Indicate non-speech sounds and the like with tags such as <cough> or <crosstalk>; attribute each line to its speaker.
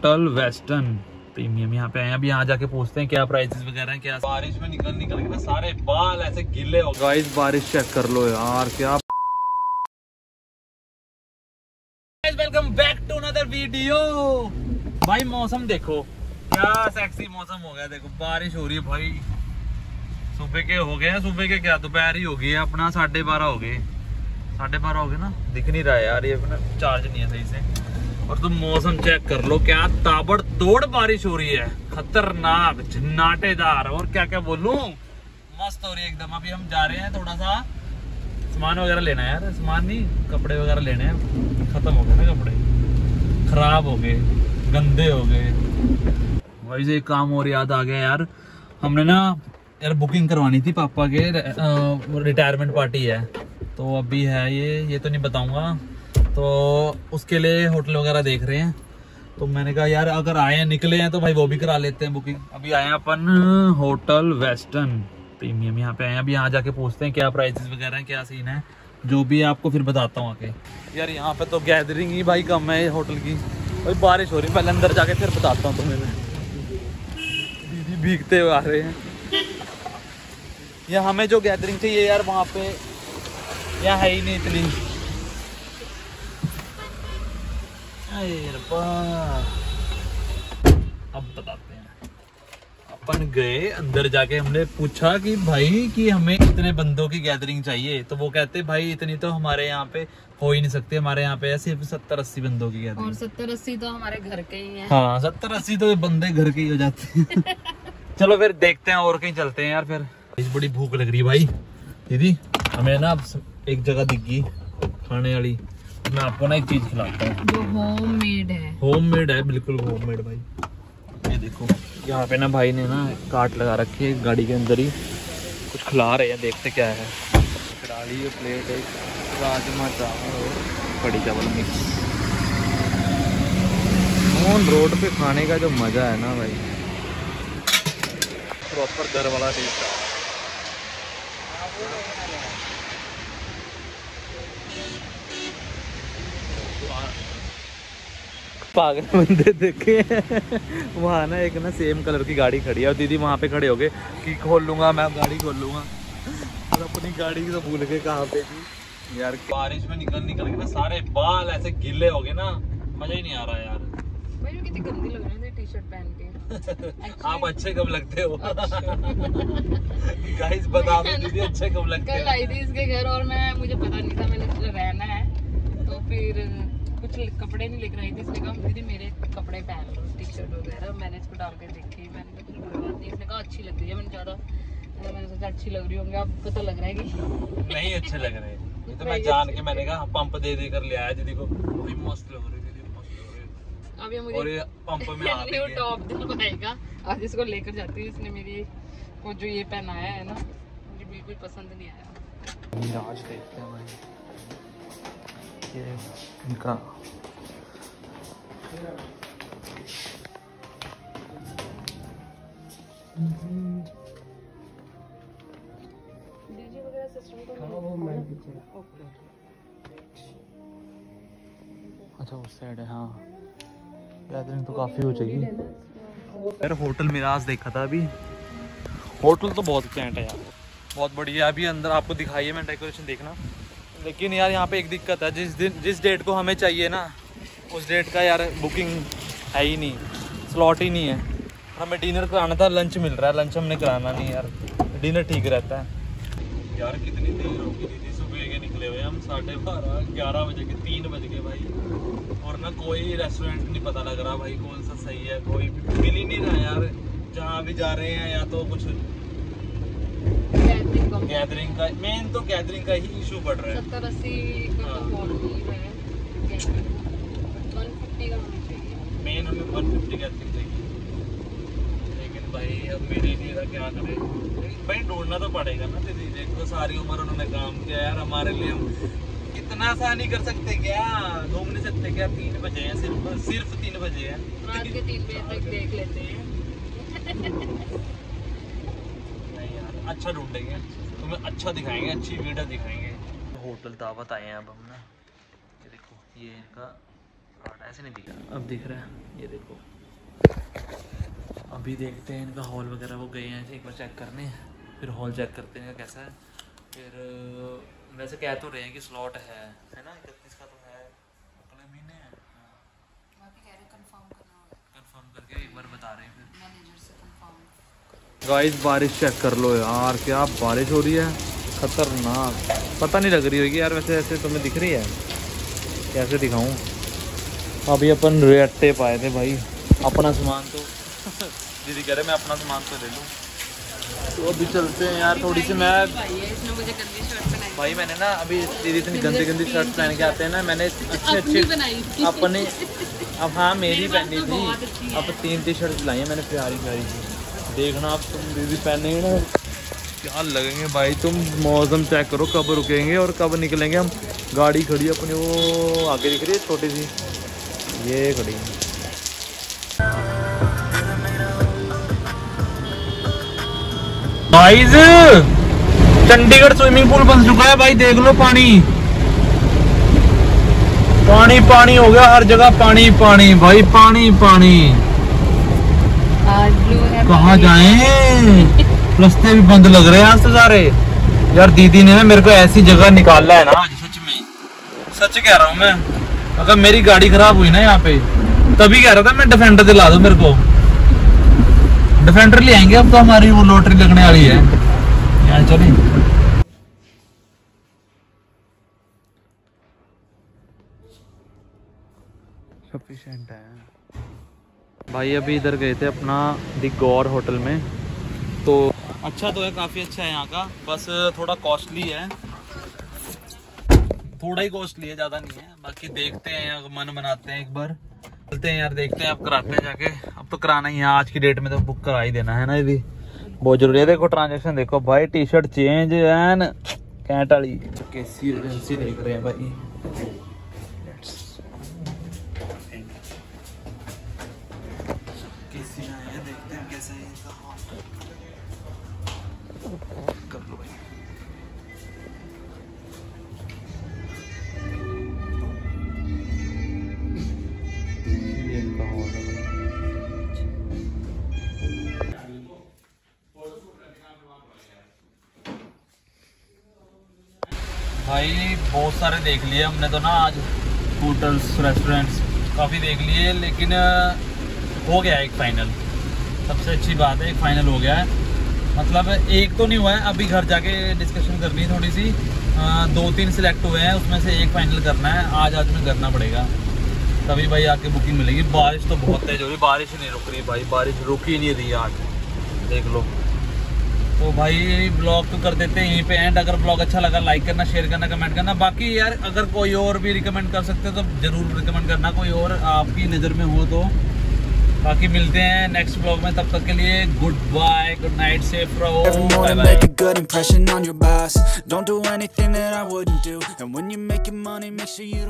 Speaker 1: Hotel western premium यहाँ पे आए अभी यहाँ जाके पूछते हैं क्या प्राइसेस वगैरह हैं क्या बारिश में निकल निकल के ना सारे बाल ऐसे गिले हो गाइस बारिश चेक कर लो यार क्या welcome back to another video भाई मौसम देखो। क्या सेक्सी मौसम हो गया देखो बारिश हो रही है भाई। सुबह के हो गए हैं सुबह के क्या? दोपहर ही हो गई है अपना साढ़े बारह हो गए। साढ़े बारह हो गए ना? दिख नहीं रहा है यार ये अपना चार्ज नहीं है सही से। और तुम मौसम चेक कर लो क्या ताबड़ तोड़ बारिश हो रही है। खतरनाक, झन्नाटेदार। और क्या क्या बोलूँ? मस्त हो रही है एकदम। अभी हम जा रहे हैं थोड़ा सा सामान वगैरह लेना है यार। सामान नहीं, कपड़े वगैरह लेने हैं। खत्म हो गए ना कपड़े। खराब हो गए, गंदे हो गए। भाई से एक काम और याद आ गया यार। हमने ना यार बुकिंग करवानी थी पापा के रिटायरमेंट पार्टी है। तो अभी है ये। ये तो नहीं बताऊँगा। तो उसके लिए होटल वगैरह देख रहे हैं। तो मैंने कहा, यार, अगर आए हैं, निकले हैं तो भाई वो भी करा लेते हैं बुकिंग अभी आए अपन होटल वेस्टर्न। प्रीमियम यहाँ पे आए हैं। अभी यहाँ जाके पूछते हैं क्या प्राइसेस वगैरह हैं, क्या सीन है। जो भी आपको फिर बताता हूँ आके। यार, यहाँ पे तो गैदरिंग ही भाई कम है होटल की। भाई बारिश हो रही है, पहले अंदर जाके फिर बताता हूँ तुम्हें दीदी भीगते हुए आ रहे हैं। या हमें जो गैदरिंग चाहिए यार, वहाँ पे यहाँ है ही नहीं इतनी। अब बताते हैं। अपन गए अंदर जाके हमने पूछा कि भाई कि हमें इतने बंदों की गैदरिंग चाहिए। तो वो कहते भाई इतनी तो हमारे यहाँ पे हो ही नहीं सकती। हमारे यहाँ पे सिर्फ़ सत्तर अस्सी बंदों की गैदरिंग और
Speaker 2: सत्तर अस्सी तो हमारे घर के ही हैं।
Speaker 1: हाँ सत्तर अस्सी तो बंदे घर के ही हो जाते हैं। <laughs> चलो फिर देखते हैं और कहीं चलते हैं यार फिर। इस बड़ी भूख लग रही है भाई। दीदी हमें ना अब एक जगह दिख गई खाने वाली। मैं आपको ना एक चीज़ खिलाता हूँ।
Speaker 2: जो होम मेड है।
Speaker 1: होम मेड है बिल्कुल होम मेड भाई। ये देखो यहाँ पे ना भाई ने ना काट लगा रखी है गाड़ी के अंदर ही। कुछ खिला रहे हैं देखते क्या है। कड़ाही प्लेट है राजमा चावल और कड़ी चावल मिक्स ऑन रोड पे खाने का जो मज़ा है ना भाई। प्रॉपर घर वाला टेस्ट पागल बंदे देखे। वहाँ ना एक ना सेम कलर की गाड़ी खड़ी है और दीदी वहाँ पे खड़े हो गए कि खोल लूँगा मैं गाड़ी खोल लूँगा। और अपनी गाड़ी तो भूल गए कहाँ पे थी। यार बारिश में निकल निकल के ना सारे बाल ऐसे गिले हो गए ना। मज़ा ही नहीं आ रहा यार।
Speaker 2: कितनी गंदी लग रही है टी शर्ट पहन के। <laughs>
Speaker 1: आप अच्छे कब लगते हो? <laughs> गाइस बता दो दीदी अच्छे कब लगते
Speaker 2: कल आई थी इसके घर और मैं मुझे पता नहीं था मैंने इसलिए रहना है तो फिर कुछ कपड़े नहीं लेकर आई थी इसने कहा दीदी मेरे कपड़े पहन लो टी शर्ट वगैरह। मैंने इसको डाल के देखी मैंने कहा चलो कोई बात नहीं। इसने कहा अच्छी लग रही है मैंने ज़्यादा मैंने सोचा अच्छी लग रही होंगी अब पता लग रहा है कि
Speaker 1: नहीं अच्छे लग रहे ये तो <laughs> मैं जान के मैंने कहा पंप दे दे कर ले आया दीदी को। बड़ी मस्त लग रही दीदी मस्त लग रही
Speaker 2: अब ये
Speaker 1: और ये पंप में आ
Speaker 2: न्यू
Speaker 1: गई
Speaker 2: टॉप दिलवाएगा। आज इसको लेकर जाती हूँ इसने मेरी वो जो ये पहनाया है ना मुझे बिल्कुल पसंद नहीं आया।
Speaker 1: आज देखते हैं भाई। ये इनका।
Speaker 2: डीजे वगैरह सिस्टम तो
Speaker 1: अच्छा उस साइड है हाँ। गैदरिंग तो काफ़ी हो जाएगी। यार होटल मिराज देखा था अभी। होटल तो बहुत कैंट है यार बहुत बढ़िया अभी अंदर आपको दिखाई है मैं डेकोरेशन देखना। लेकिन यार यहाँ पे एक दिक्कत है, जिस दिन जिस डेट को हमें चाहिए ना, उस डेट का यार बुकिंग है ही नहीं स्लॉट ही नहीं है। हमें डिनर कराना था लंच मिल रहा है लंच हमने कराना नहीं यार। डिनर ठीक रहता है। यार कितनी देर होगी दीदी? सुबह के निकले हुए हम, साढ़े बारह, ग्यारह बजे के, तीन बज गए भाई। और ना कोई रेस्टोरेंट नहीं पता लग रहा भाई कौन सा सही है, कोई मिल ही नहीं रहा यार। जहाँ भी जा रहे हैं या तो कुछ गैदरिंग का मेन तो गैदरिंग का ही इशू पड़ रहा है।
Speaker 2: सत्तर अस्सी का तो
Speaker 1: हाँ। मेन हमें वन फिफ्टी गैदरिंग चाहिए। लेकिन भाई अब मेरी रहा क्या करें? भाई ढूंढना तो पड़ेगा ना दीदी देखो सारी उम्र उन्होंने काम किया यार हमारे लिए हम इतना सा नहीं कर सकते क्या? घूम नहीं सकते क्या? तीन बजे हैं सिर्फ़ सिर्फ़ तीन बजे हैं।
Speaker 2: रात के तीन बजे तक देख लेते हैं। <laughs>
Speaker 1: अच्छा ढूंढेंगे, तुम्हें अच्छा दिखाएँगे, अच्छी वीडियो दिखाएँगे। होटल दावत आए हैं अब हम ना ये देखो, ये इनका स्लॉट ऐसे नहीं दिखा अब दिख रहा है, ये देखो। अभी देखते हैं इनका हॉल वगैरह, वो गए हैं, एक बार चेक करने। फिर हॉल चेक करते हैं कैसा है। फिर, वैसे कह तो रहे हैं कि स्लॉट है है ना? इकतीस का तो है अगले महीने है कंफर्म करके एक बार बता रहे हैं फिर गाइस बारिश चेक कर लो यार क्या बारिश हो रही है? खतरनाक। पता नहीं लग रही होगी यार वैसे ऐसे तुम्हें दिख रही है? कैसे दिखाऊँ? अभी अपन रेटे पाए थे भाई। अपना सामान तो <laughs> दीदी कह रहे मैं अपना सामान तो ले लूँ। तो अभी चलते हैं यार थोड़ी सी मैं
Speaker 2: भाई
Speaker 1: मैंने ना अभी दीदी इतनी <laughs> गंदी गंदी शर्ट पहन के आते हैं ना मैंने अच्छे अच्छी
Speaker 2: थी।
Speaker 1: अपने अब हाँ मेरी पहनी
Speaker 2: तो
Speaker 1: थी। अब तीन टी शर्ट लाई है मैंने प्यारी प्यारी सी। देखना आप, तुम दीदी पहनेंगे ना। क्या लगेंगे भाई, तुम मौसम चेक करो, कब रुकेंगे और कब निकलेंगे हम। गाड़ी खड़ी अपनी, वो आगे दिख रही है छोटी सी। ये खड़ी भाई चंडीगढ़ स्विमिंग पूल बन चुका है भाई, देख लो पानी। पानी पानी हो गया, हर जगह पानी पानी, भाई, पानी पानी। कहाँ जाएँ? रास्ते भी बंद लग रहे हैं आज तो सारे। यार, दीदी ने ना मेरे को ऐसी जगह निकाला है ना, आज सच में। सच कह रहा हूँ मैं, अगर मेरी गाड़ी खराब हुई ना यहाँ पे, तभी कह रहा था मैं डिफेंडर दिला दो मेरे को। डिफेंडर ले आएँगे अब तो हमारी, वो लॉटरी लगने वाली है। यहाँ चले। सफिशिएंट है। भाई अभी इधर गए थे अपना दी गौर होटल में तो अच्छा तो है काफ़ी अच्छा है यहाँ का। बस थोड़ा कॉस्टली है। थोड़ा ही कॉस्टली है ज़्यादा नहीं है। बाकी देखते हैं मन बनाते हैं एक बार। चलते हैं यार देखते हैं अब कराते हैं जाके। अब तो कराना ही है आज की डेट में तो बुक करा ही देना है ना यदि बहुत ज़रूरी है देखो ट्रांजेक्शन देखो। भाई टी शर्ट चेंज एन कैंट वाली। कैसी एजेंसी देख रहे हैं भाई। भाई बहुत सारे देख लिए हमने तो ना आज। होटल्स रेस्टोरेंट्स काफ़ी देख लिए लेकिन हो गया एक फाइनल सबसे अच्छी बात है एक फाइनल हो गया है। मतलब एक तो नहीं हुआ है अभी घर जाके डिस्कशन करनी है थोड़ी सी अ, दो तीन सिलेक्ट हुए हैं उसमें से एक फाइनल करना है। आज आज में करना पड़ेगा। तभी भाई आके बुकिंग मिलेगी। बारिश तो बहुत तेज हो रही बारिश नहीं रुक रही भाई बारिश रुक ही नहीं रही आज। देख लो। तो भाई ब्लॉग तो कर देते हैं यहीं पे। एंड अगर ब्लॉग अच्छा लगा लाइक करना शेयर करना कमेंट करना। बाकी यार अगर कोई और भी रिकमेंड कर सकते हो तो ज़रूर रिकमेंड करना। कोई और आपकी नज़र में हो तो। बाकी मिलते हैं नेक्स्ट ब्लॉग में। तब तक के लिए good bye good night safe रहो। Bye
Speaker 3: morning
Speaker 1: bye
Speaker 3: make a good impression on your boss. Don't do anything that I wouldn't do. And when you're making money make sure you don't